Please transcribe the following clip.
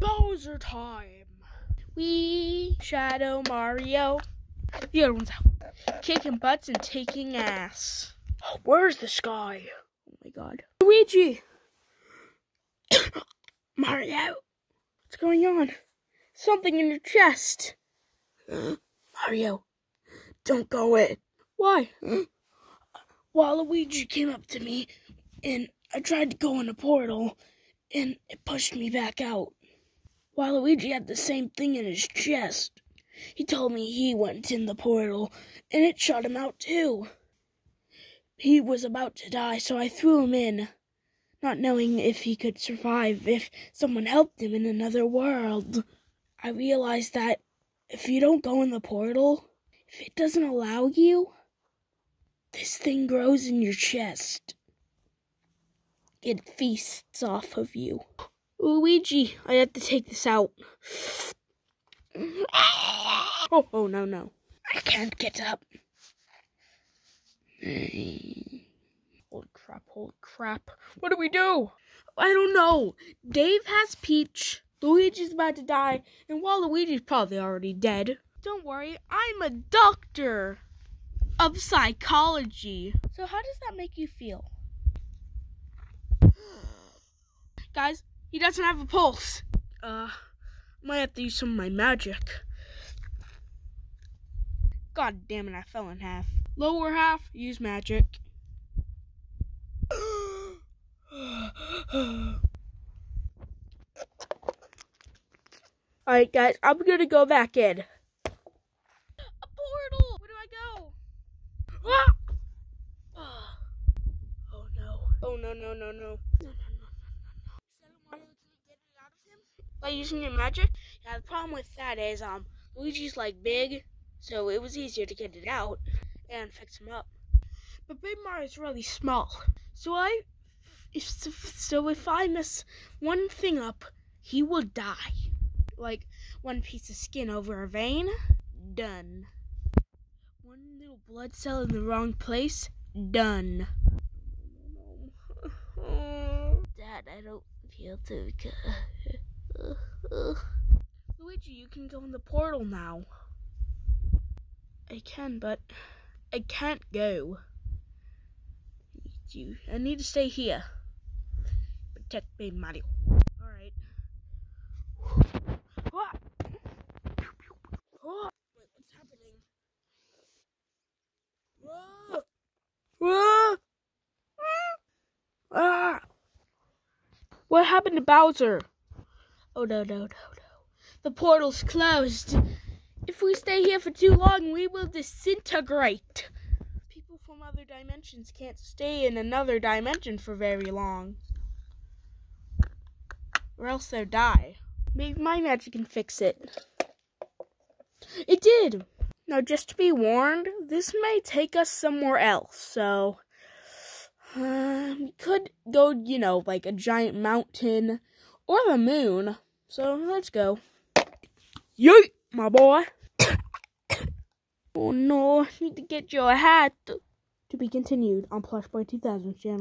Bowser time. We Shadow Mario. The other one's out. Kicking butts and taking ass. Where's the sky? Oh my god. Luigi! Mario! What's going on? Something in your chest. Mario, don't go in. Why? Waluigi came up to me and I tried to go in a portal and it pushed me back out. Waluigi had the same thing in his chest. He told me he went in the portal and it shot him out too. He was about to die, so I threw him in, not knowing if he could survive if someone helped him in another world. I realized that if you don't go in the portal, if it doesn't allow you, this thing grows in your chest. It feasts off of you. Luigi, I have to take this out. Oh, oh no, no. I can't get up. Holy crap, holy crap. What do we do? I don't know. Dave has Peach. Luigi's about to die, and Waluigi's probably already dead. Don't worry, I'm a doctor of psychology. So how does that make you feel? Guys, he doesn't have a pulse. Uh, might have to use some of my magic. God damn it, I fell in half. Lower half, use magic. Alright, guys, I'm gonna go back in. A portal! Where do I go? Ah! Oh no. Oh no, no, no, no. No, no, no, no, no, no. Shadow Mario, can you get it out of him? By using your magic? Yeah, the problem with that is, um, Luigi's like big, so it was easier to get it out and fix him up. But Big Mario's really small, so I, if, so if I mess one thing up, he will die. Like one piece of skin over a vein, done. One little blood cell in the wrong place, done. Dad, I don't feel too good. Luigi, you can go in the portal now. I can, but I can't go. You, I need to stay here. Protect baby Mario. Alright. Ah! Ah! Wait, what's happening? Ah! Ah! What happened to Bowser? Oh no, no, no, no. The portal's closed. If we stay here for too long, we will disintegrate. People from other dimensions can't stay in another dimension for very long. Or else they'll die. Maybe my magic can fix it. It did! Now, just to be warned, this may take us somewhere else, so. Uh, we could go, you know, like a giant mountain or the moon. So, let's go. Yeet, my boy! oh no, need to get your hat. To be continued on Plush Boy 2000 channel.